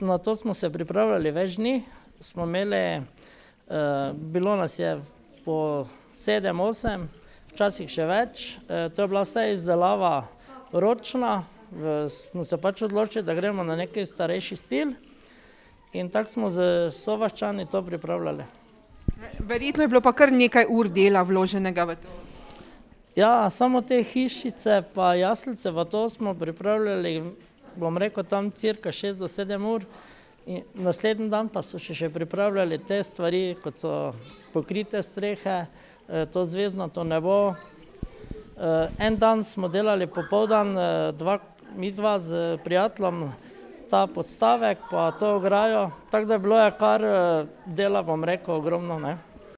Na to smo se pripravljali več dni, smo imeli, bilo nas je po sedem, osem, včasih še več, to je bila vse izdelava ročna, smo se pač odločili, da gremo na neki starejši stil, in tako smo s sovaščani to pripravljali. Verjetno je bilo pa kar nekaj ur dela vloženega v to. Ja, samo te hišice pa jaslice pa to smo pripravljali, bom rekel, tam cirka šest do sedem ur, naslednji dan pa so še pripravljali te stvari, kot so pokrite strehe, to zvezdnato nebo. En dan smo delali popoldan, dva, midva s prijateljem, ta podstavek pa to ograjo, tako da bilo je kar dela, bom rekel, ogromno, ne.